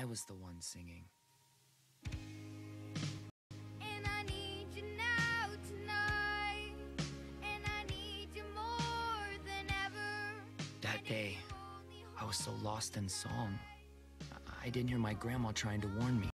I was the one singing. That day, I was so lost in song. I didn't hear my grandma trying to warn me.